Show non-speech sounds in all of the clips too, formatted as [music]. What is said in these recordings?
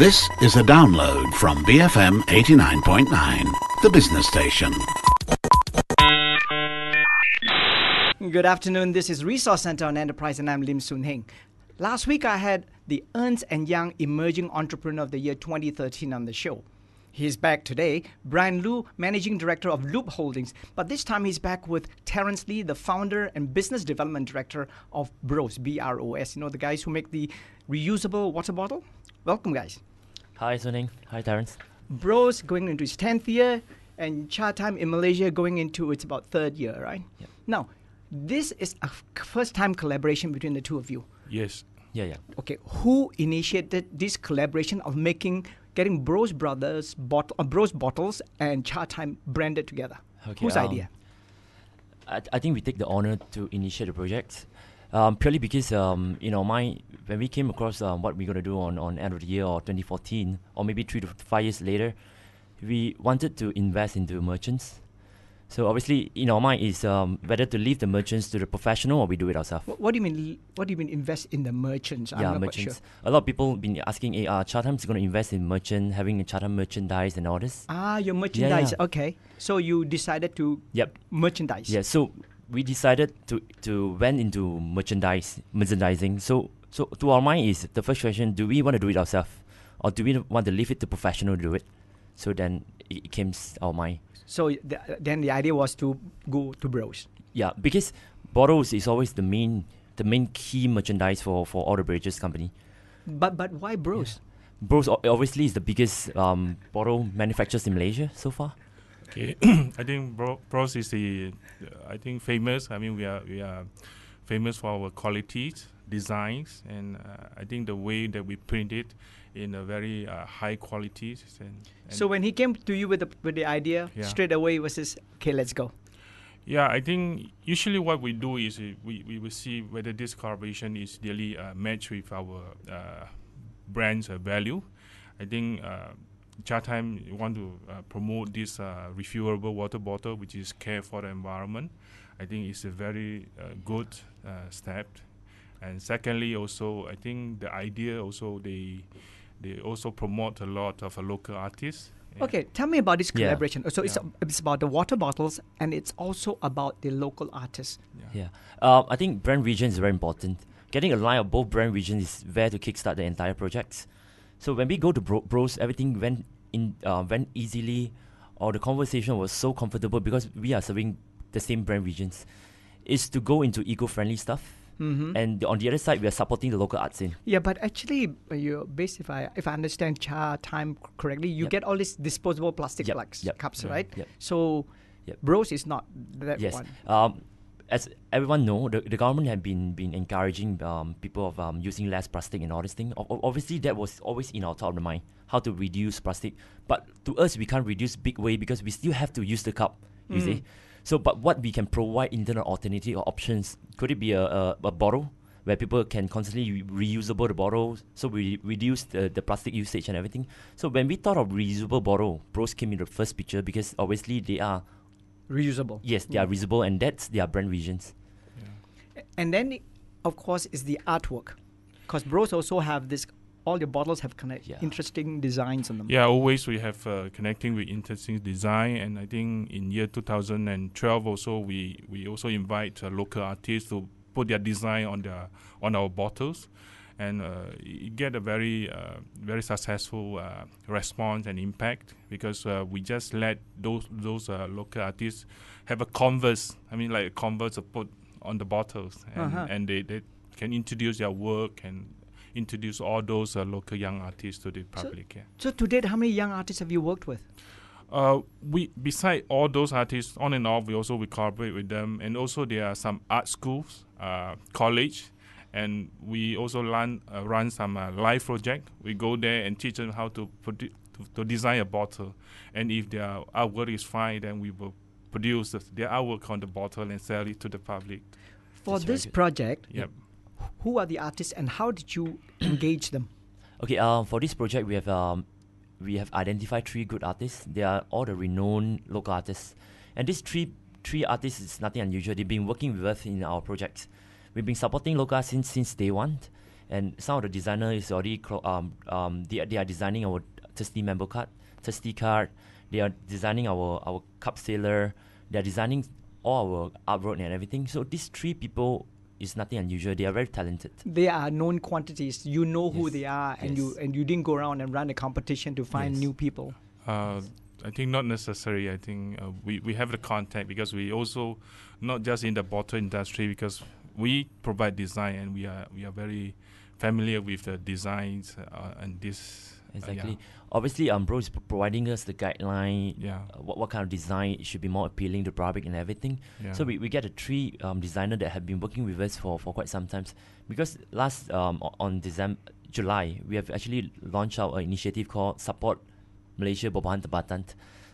This is a download from BFM 89.9, the business station. Good afternoon. This is Resource Center on Enterprise, and I'm Lim Soon Heng. Last week, I had the Ernst and Young Emerging Entrepreneur of the Year 2013 on the show. He's back today, Bryan Loo, Managing Director of Loob Holdings, but this time he's back with Terence Lee, the founder and Business Development Director of Bros, B-R-O-S. You know the guys who make the reusable water bottle. Welcome, guys. Hi, Soon Heng. Hi, Terence. Bros going into its 10th year, and Chatime in Malaysia going into its about third year, right? Yep. Now, this is a f- first time collaboration between the two of you. Yes. Yeah, yeah. Okay, who initiated this collaboration of making, getting Bros Brothers bottle, uh, Bros bottles and Chatime branded together? Okay, Whose um, idea? I, I think we take the honor to initiate the project. Um, purely because um, you know my when we came across um, what we're gonna do on, on end of the year or 2014 or maybe three to five years later, we wanted to invest into merchants. So obviously, in our mind is um, whether to leave the merchants to the professional or we do it ourselves. What, what do you mean? What do you mean invest in the merchants? I'm yeah, merchants. sure. A lot of people been asking, hey, uh, Chatime's going to invest in merchant, having a Chatham merchandise and all this. Ah, your merchandise. yeah. Okay, so you decided to Yep. merchandise. Yeah, so we decided to to went into merchandise merchandising. So so to our mind is the first question: Do we want to do it ourselves, or do we want to leave it to professional to do it? So then it, came our mind. So the, then the idea was to go to Bros. Yeah, because bottles is always the main the main key merchandise for for all the beverages company. But but why Bros? Bros obviously is the biggest um, bottle manufacturers in Malaysia so far. Okay. [clears throat] I think Bro- Bros is the, I think famous. I mean, we are we are famous for our qualities, designs, and uh, I think the way that we print it in a very uh, high qualities. And, and So when he came to you with the with the idea, Yeah. straight away was this okay? Let's go. Yeah, I think usually what we do is uh, we, we will see whether this collaboration is really uh, matched with our uh, brand's uh, value. I think Chatime want to uh, promote this uh, refillable water bottle, which is care for the environment. I think it's a very uh, good uh, step. And secondly, also I think the idea also they they also promote a lot of uh, local artists. Yeah. Okay, tell me about this Yeah. collaboration. So it's, Yeah. it's about the water bottles and it's also about the local artists. Yeah, um, I think brand region is very important. Getting a line of both brand regions is there to kickstart the entire project. So when we go to bro- Bros, everything went in uh, went easily, or the conversation was so comfortable because we are serving the same brand regions. Is to go into eco-friendly stuff, Mm-hmm. and on the other side, we are supporting the local art scene. Yeah, but actually, uh, you based if I if I understand Chatime correctly, you Yep. get all these disposable plastic Yep, plugs, yep, cups, yeah, right? So. Bros is not that yes. one. Um, as everyone know, the, the government had been been encouraging um, people of um, using less plastic and all this thing. O- obviously, that was always in our top of the mind, how to reduce plastic. But to us, we can't reduce big way because we still have to use the cup. You see. Mm. So, but what we can provide internal alternative or options? Could it be a, a, a bottle where people can constantly re- reusable the bottles, so we reduce the, the plastic usage and everything. So when we thought of reusable bottle, Bros came in the first picture because obviously they are Reusable. Yes, they are Mm. reusable, and that's their brand regions. Yeah. And then, i- of course, is the artwork, because Bros also have this. All your bottles have kind of Yeah. interesting designs on them. Yeah, always we have uh, connecting with interesting design, and I think in year 2012 also we we also invite uh, local artists to put their design on the on our bottles, and uh, it get a very uh, very successful uh, response and impact because uh, we just let those those uh, local artists have a converse. I mean, like a converse put on the bottles, and, Uh-huh. and they, they can introduce their work and introduce all those uh, local young artists to the public. yeah. So to date, how many young artists have you worked with? Uh, we beside all those artists on and off, we also we collaborate with them, and also there are some art schools, uh, college, and we also run uh, run some uh, live project. We go there and teach them how to produ- to, to design a bottle, and if their artwork is fine, then we will produce the, their artwork on the bottle and sell it to the public. For That's this good. project, Yep. who are the artists and how did you [coughs] engage them? Okay, um, for this project, we have um, we have identified three good artists. They are all the renowned local artists, and these three three artists is nothing unusual. They've been working with us in our projects. We've been supporting local arts since since day one, and some of the designer is already clo- um, um, they, are- they are designing our Thirsty member card, Thirsty card. They are designing our our cup sailor. They are designing all our artwork and everything. So these three people is nothing unusual. They are very talented. They are known quantities. You know who Yes. they are, and you and you didn't go around and run a competition to find Yes. new people. Uh, I think not necessary. I think uh, we, we have the contact because we also not just in the bottle industry because we provide design and we are we are very familiar with the designs uh, and this uh, Exactly. Obviously, um, bro is pro- providing us the guideline. yeah, Uh, what, what kind of design should be more appealing to public and everything. yeah, yeah. So we, we get a three um, designer that have been working with us for, for quite some time. Because last um, on December July we have actually launched our initiative called Support Malaysia Bobahan Tempatan.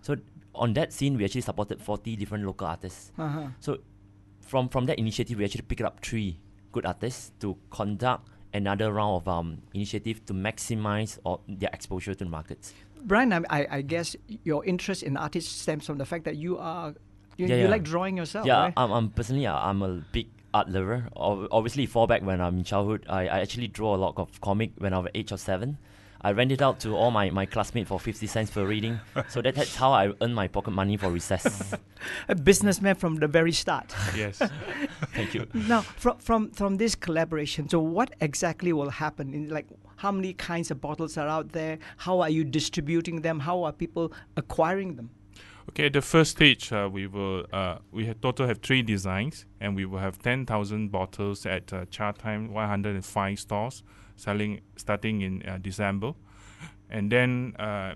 So on that scene we actually supported 40 different local artists. Uh-huh. So from from that initiative we actually picked up three good artists to conduct another round of um, initiative to maximize or their exposure to the markets. Bryan, I, I, guess your interest in artists stems from the fact that you are you, Yeah, you yeah. like drawing yourself, yeah, right? I'm, I'm personally uh, I'm a big art lover. Ob- obviously, fall back when I'm in childhood, I, I actually draw a lot of comic when I was age of seven. I rent it out to all my, my classmates for 50 cents per reading. [laughs] so that, that's how I earn my pocket money for recess. [laughs] a businessman from the very start. yes. [laughs] Thank you. now, from from from this collaboration, so what exactly will happen? In like, how many kinds of bottles are out there? How are you distributing them? How are people acquiring them? Okay, at the first stage, uh, we will uh, we have total have three designs, and we will have ten thousand bottles at uh, Chatime, one hundred and five stores, selling starting in uh, December, and then uh,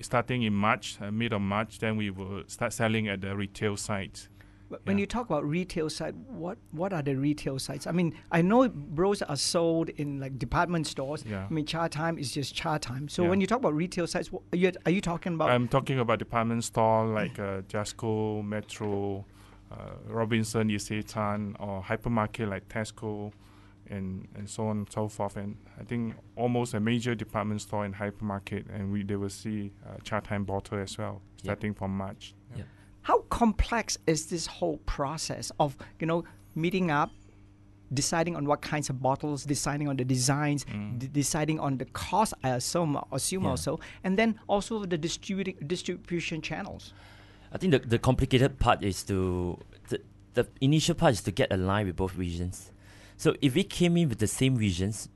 starting in March, uh, mid of March, then we will start selling at the retail sites. But When Yeah. you talk about retail side, what what are the retail sites? I mean, I know bros are sold in like department stores. Yeah. I mean, Chatime is just Chatime. So Yeah. when you talk about retail sites, are you are you talking about? I'm talking about department store like uh, Jusco, Metro, uh, Robinson, Isetan, or hypermarket like Tesco, and, and so on and so forth. And I think almost a major department store and hypermarket, and we they will see uh, Chatime bottle as well, Yeah. starting from March. Yeah. How complex is this whole process of you know meeting up, deciding on what kinds of bottles, deciding on the designs, Mm. d- deciding on the cost? I assume, assume Yeah. also, and then also the distributing distribution channels. I think the, the complicated part is to the, the initial part is to get aligned with both visions. So if we came in with the same visions,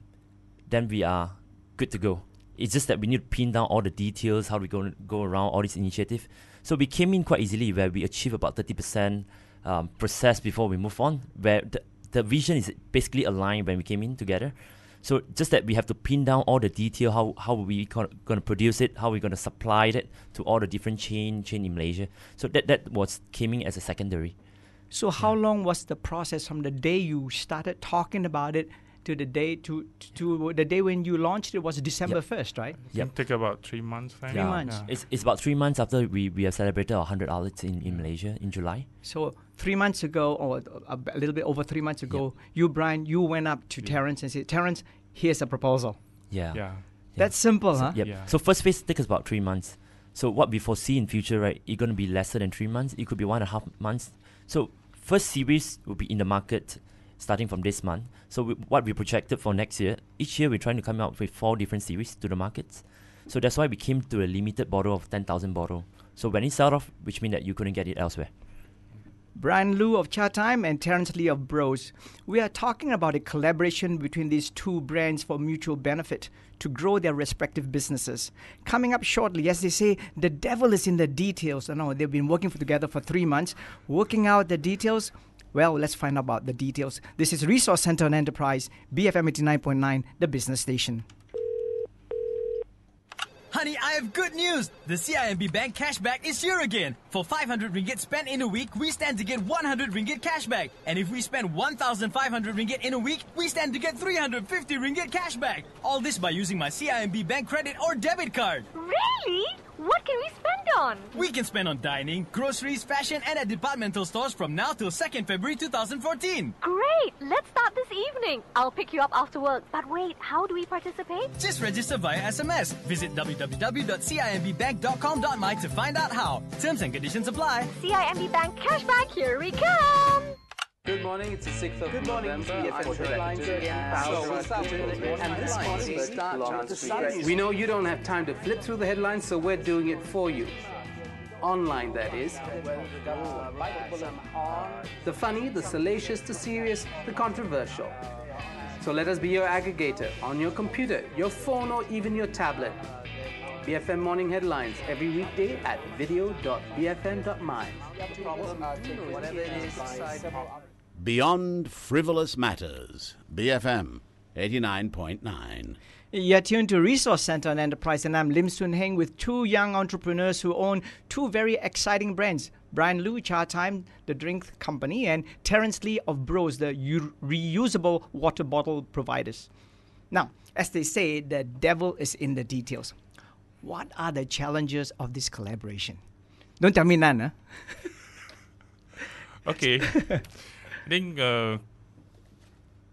then we are good to go. It's just that we need to pin down all the details, how we go go around all this initiative. So we came in quite easily where we achieve about thirty percent um, process before we move on. Where the the vision is basically aligned when we came in together. So just that we have to pin down all the detail, how how we going to produce it, how we're going to supply it to all the different chain chain in Malaysia. So that that was came in as a secondary. So how long was the process from the day you started talking about it to the day to to the day when you launched it was December first, right? Yep. It take about three months. Right? Three months. Yeah. It's, it's about three months after we, we have celebrated our 100 outlets in, in Malaysia in July. So three months ago, or a, a little bit over three months ago, you Bryan, you went up to Terence and said, Terence, here's a proposal. Yeah. yeah. That's simple, So, huh? yep. Yeah. So first phase takes us about three months. So what we foresee in future, right? It's going to be lesser than three months. It could be one and a half months. So first series will be in the market starting from this month. So we, what we projected for next year, each year we're trying to come out with four different series to the markets. So that's why we came to a limited bottle of 10,000 bottle. So when it out off, which means that you couldn't get it elsewhere. Bryan Loo of Chatime and Terence Lee of Bros. We are talking about a collaboration between these two brands for mutual benefit to grow their respective businesses. Coming up shortly, as they say, the devil is in the details. I know they've been working for, together for three months, working out the details. Well, let's find out about the details. This is Resource Center on Enterprise, BFM 89.9, the business station. Honey, I have good news! The CIMB Bank cashback is here again! For 500 ringgit spent in a week, we stand to get 100 ringgit cashback. And if we spend 1,500 ringgit in a week, we stand to get 350 ringgit cashback. All this by using my CIMB Bank credit or debit card. Really? What can we spend on? We can spend on dining, groceries, fashion, and at departmental stores from now till 2nd February 2014. Great! Let's start this evening. I'll pick you up after work. But wait, how do we participate? Just register via SMS. Visit www.cimbbank.com.my to find out how. Terms and conditions apply. CIMB Bank cashback, here we come! Good morning, it's the 6th of Good morning, November. I'm headlines and this morning we start the. We know you don't have time to flip through the headlines, so we're doing it for you. Online, that is. The funny, the salacious, the serious, the controversial. So let us be your aggregator on your computer, your phone, or even your tablet. BFM Morning Headlines every weekday at video.bfm.my. Beyond Frivolous Matters, BFM 89.9. You're tuned to Resource Center on Enterprise, and I'm Lim Soon Heng with two young entrepreneurs who own two very exciting brands Bryan Loo, Cha Time, the drink company, and Terence Lee of Bros, the u- reusable water bottle providers. Now, as they say, the devil is in the details. What are the challenges of this collaboration? Don't tell me none, huh? [laughs] Okay. [laughs] I think uh,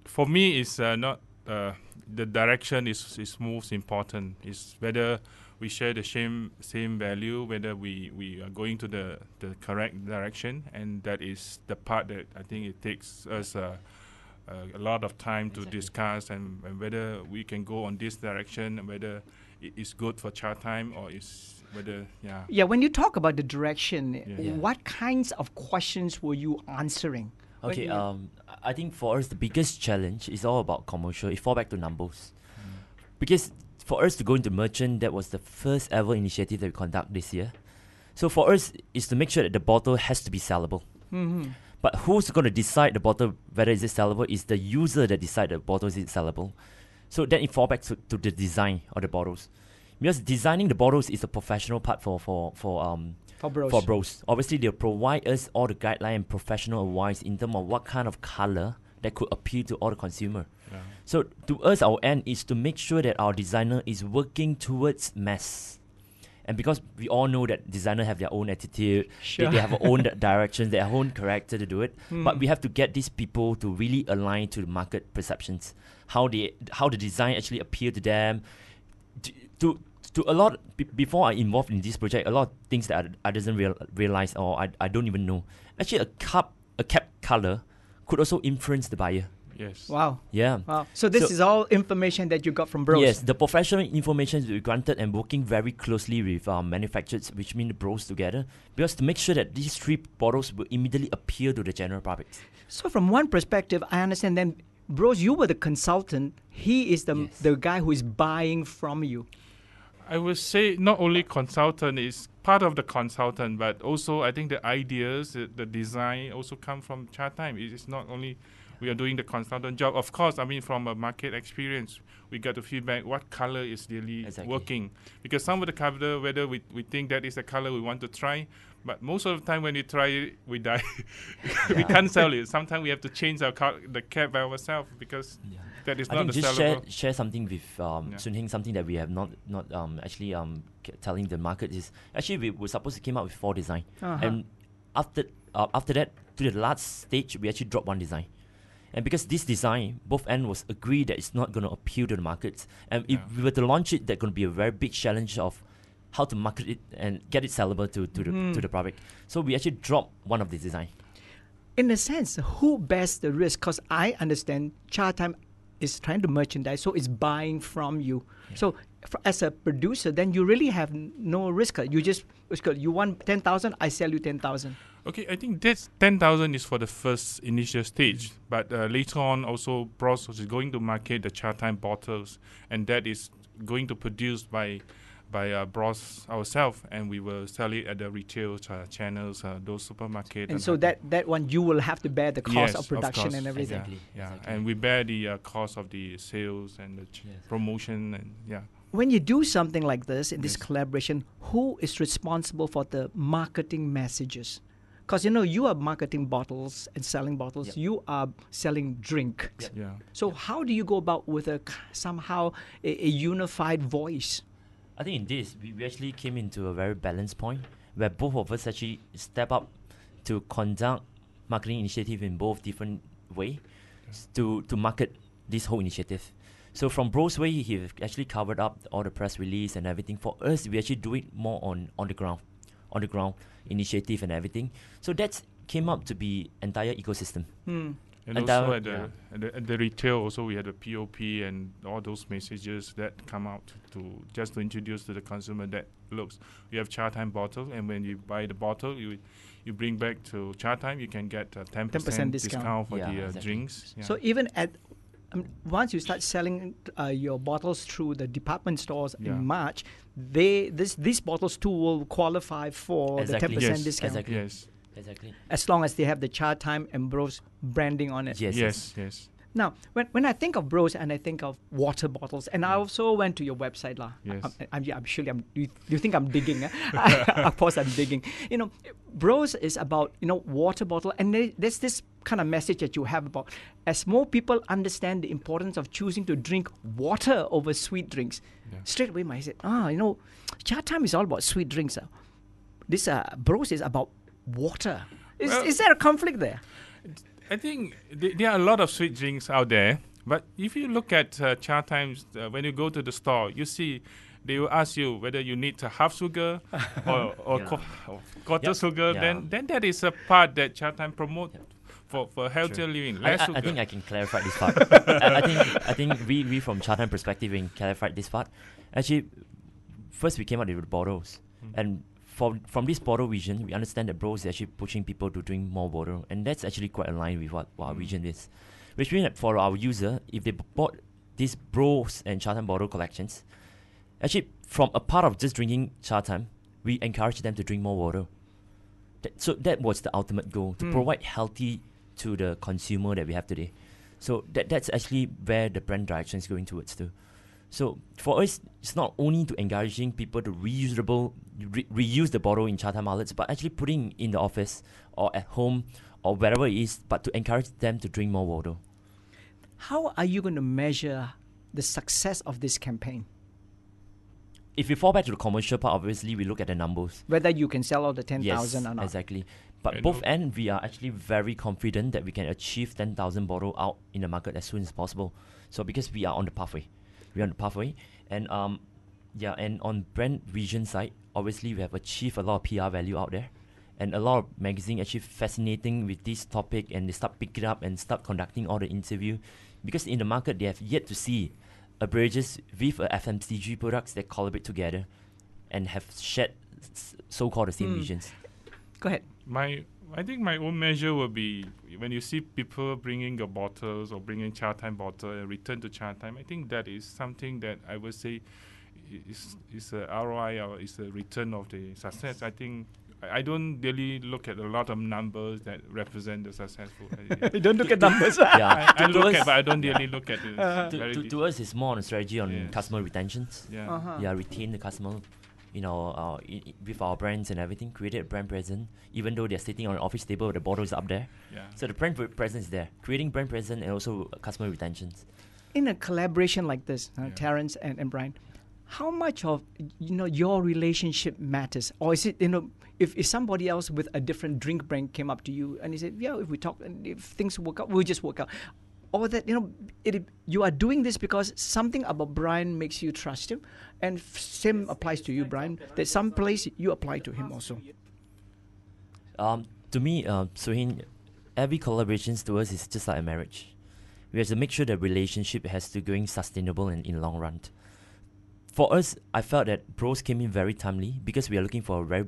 for me, it's uh, not uh, the direction is is most important. It's whether we share the same same value, whether we, we are going to the, the correct direction, and that is the part that I think it takes us uh, uh, a lot of time to discuss and, and whether we can go on this direction, whether it is good for Chatime or is whether yeah. Yeah, when you talk about the direction, Yeah. what kinds of questions were you answering? Okay, you- um, I think for us the biggest challenge is all about commercial. It fall back to numbers, because for us to go into merchant, that was the first ever initiative that we conduct this year. So for us, is to make sure that the bottle has to be sellable. Mhm. But who's going to decide the bottle whether is it sellable? Is the user that decide the bottle is it sellable. So then it fall back to, to the design of the bottles, because designing the bottles is a professional part for for for um For Bros. For bros, obviously they provide us all the guideline and professional advice in terms of what kind of color that could appeal to all the consumer. Yeah. So to us, our end is to make sure that our designer is working towards mass. And because we all know that designer have their own attitude, they, Sure. they have their own [laughs] di- direction, their own character to do it. Hmm. But we have to get these people to really align to the market perceptions, how they how the design actually appeal to them. To to, to a lot be, before I involved in this project, a lot of things that I, I doesn't real, realize or I, I don't even know. Actually, a cup a cap color could also influence the buyer. Yes. Wow. Yeah. Wow. So this So- is all information that you got from Bros. Yes, the professional information we granted and working very closely with um, manufacturers, which mean the bros together, because to make sure that these three bottles will immediately appeal to the general public. So from one perspective, I understand then, Bros, you were the consultant. He is the Yes. the guy who is buying from you. I would say not only consultant is part of the consultant, but also I think the ideas, the, the design also come from Chatime. It is not only we are doing the consultant job. Of course, I mean from a market experience, we got to feedback what color is really Exactly. working. Because some of the color, whether we, we think that is the color we want to try, but most of the time when we try it, we die. [laughs] we can't sell it. Sometimes we have to change our car, the cap by ourselves because that is I not think just share, share something with um, Yeah. Soon Heng, something that we have not not um, actually um, k- telling the market is actually we were supposed to came out with four design, Uh-huh. and after uh, after that to the last stage we actually dropped one design. And because this design, both end was agreed that it's not going to appeal to the markets. And if we were to launch it, that's going to be a very big challenge of how to market it and get it sellable to, to, the, Mm. to the public. So we actually dropped one of the design. In a sense, who bears the risk? Because I understand Chatime is trying to merchandise, so it's buying from you. So f- as a producer, then you really have n- no risk. You just you want ten thousand, I sell you ten thousand. Okay, I think that's ten thousand is for the first initial stage, but uh, later on also Bros is going to market the Chatime bottles, and that is going to produce by by uh, Bros ourselves, and we will sell it at the retail uh, channels, uh, those supermarket. And so that that one you will have to bear the cost Yes, of of production course. and everything. Exactly. yeah, exactly. and we bear the uh, cost of the sales and the ch- Yes. promotion, and yeah. When you do something like this in this Yes. collaboration, who is responsible for the marketing messages? Because you know you are marketing bottles and selling bottles. Yep. You are selling drink. Yep. Yeah. So how do you go about with a k- somehow a, a unified voice? I think in this, we, we actually came into a very balanced point where both of us actually step up to conduct marketing initiative in both different way s- to, to market this whole initiative. So from Bro's way, he actually covered up all the press release and everything. For us, we actually do it more on, on the ground, on the ground initiative and everything. So that's came up to be entire ecosystem. Hmm. And And also that- at the, yeah. at the at the retail also we had the POP and all those messages that come out to just to introduce to the consumer that looks you have Chatime bottle and when you buy the bottle you you bring back to Chatime you can get a 10% 10% discount. discount for Yeah, the uh, exactly. drinks. Yeah. So even at um, once you start selling uh, your bottles through the department stores Yeah. in March, they this these bottles too will qualify for the ten percent Yes, discount exactly. yes. Exactly. as long as they have the Chatime and Bros branding on it. Yes. Yes, yes. Now, when, when I think of Bros and I think of water bottles, and I also went to your website, lah. Yes. I'm, I'm, yeah, I'm surely I'm. You, you think I'm digging? eh? [laughs] of course, I'm digging. You know, Bros is about you know water bottle, and there- there's this kind of message that you have about as more people understand the importance of choosing to drink water over sweet drinks. Yeah. Straight away, I said, ah, you know, Chatime is all about sweet drinks. ah. This uh, Bros is about water. Is, Well- is there a conflict there? I think th- there are a lot of sweet drinks out there, but if you look at uh, Chatime's, uh, when you go to the store, you see they will ask you whether you need a half sugar [laughs] or, or, Yeah. qu- or quarter Yeah. sugar. Yeah. Then, then that is a part that Chatime promote for, for healthier living. I, Less I, sugar. I think I can clarify this part. [laughs] I, I think I think we, we from Chatime perspective we can clarify this part. Actually, first we came out with the bottles, and from from this bottle vision, we understand that Bros is actually pushing people to drink more water, and that's actually quite aligned with what, what our vision is. Which means that for our user, if they bought these Bros and Chatime bottle collections, actually from a part of just drinking Chatime, we encourage them to drink more water. That, so that was the ultimate goal to Mm. provide healthy to the consumer that we have today. So that that's actually where the brand direction is going towards too. So for us, it's not only to encouraging people to reusable re- reuse the bottle in Chatime outlets, but actually putting in the office or at home or wherever it is, but to encourage them to drink more water. How are you going to measure the success of this campaign? If we fall back to the commercial part, obviously we look at the numbers. Whether you can sell all the 10,000 yes, or not. exactly. But And both al- end, we are actually very confident that we can achieve 10,000 bottle out in the market as soon as possible. So because we are on the pathway, we are on the pathway, and um, yeah, and on brand region side, obviously we have achieved a lot of PR value out there, and a lot of magazine actually fascinating with this topic, and they start picking it up and start conducting all the interview, because in the market they have yet to see a beverages with a FMCG products that collaborate together, and have shared s- so-called the same Hmm. visions. Go ahead. my I think my own measure will be when you see people bringing your bottles or bringing Chatime bottle and return to Chatime. I think that is something that I would say is is a ROI or is a return of the success. I think I I don't really look at a lot of numbers that represent the successful. [laughs] I, You don't look at numbers. [laughs] Yeah, I, I look at, but I don't really look at it. to, to, to us, it's more on a strategy on Yes. customer retentions. yeah. Uh-huh. Yeah, retain the customer, you know, uh, i- i- with our brands and everything, created a brand presence. Even though they're sitting on an office table, the bottle is up there. yeah. So the brand presence is there, creating brand presence and also customer retentions. In a collaboration like this, uh, Yeah. Terence and, and Bryan, how much of you know your relationship matters, or is it you know if, if somebody else with a different drink brand came up to you and he said, yeah, if we talk and if things work out, we'll just work out. Or that you know, it, you are doing this because something about Bryan makes you trust him, and same applies to you, Bryan. That some place you apply to him also. Um, to me, uh, Soon Heng, every collaboration to us is just like a marriage. We have to make sure the relationship has to going sustainable and in long run. For us, I felt that Bros came in very timely because we are looking for a very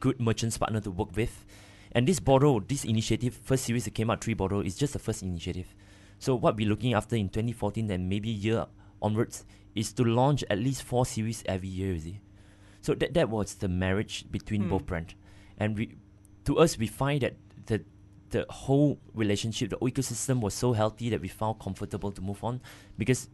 good merchants partner to work with. And this bottle, this initiative, first series that came out, three bottle, is just the first initiative. So what we're looking after in 2014 and maybe year onwards is to launch at least four series every year, you see. So that, that was the marriage between Hmm. both brands. And we, to us, we find that the the whole relationship, the ecosystem was so healthy that we found comfortable to move on because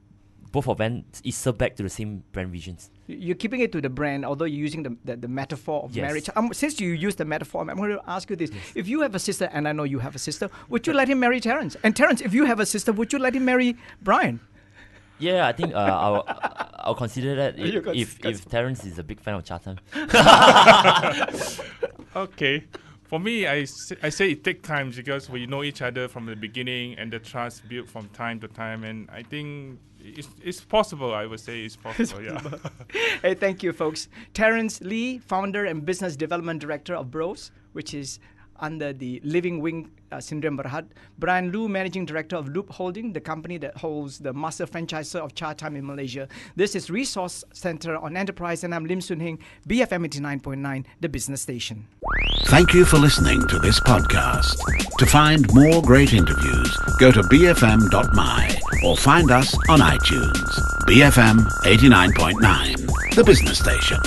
both of them is served back to the same brand visions. You're keeping it to the brand, although you're using the, the, the metaphor of Yes. marriage. Um, since you use the metaphor, I'm going to ask you this. If you have a sister, and I know you have a sister, would you let him marry Terence? And Terence, if you have a sister, would you let him marry Bryan? Yeah, I think uh, I'll I'll consider that i- [laughs] You cons- if if Terence is a big fan of Chatime. [laughs] [laughs] Okay. For me, I say, I say it takes time because we know each other from the beginning and the trust built from time to time. And I think it's, it's possible, I would say it's possible, yeah. [laughs] hey, thank you, folks. Terence Lee, founder and business development director of Bros, which is under the Living Wing uh, Sdn Bhd. Bryan Loo, Managing Director of Loob Holding, the company that holds the master franchisor of Chatime in Malaysia. This is Resource Center on Enterprise, and I'm Lim Soon Heng, BFM 89.9, the business station. Thank you for listening to this podcast. To find more great interviews, go to bfm.my or find us on iTunes. BFM 89.9, the business station.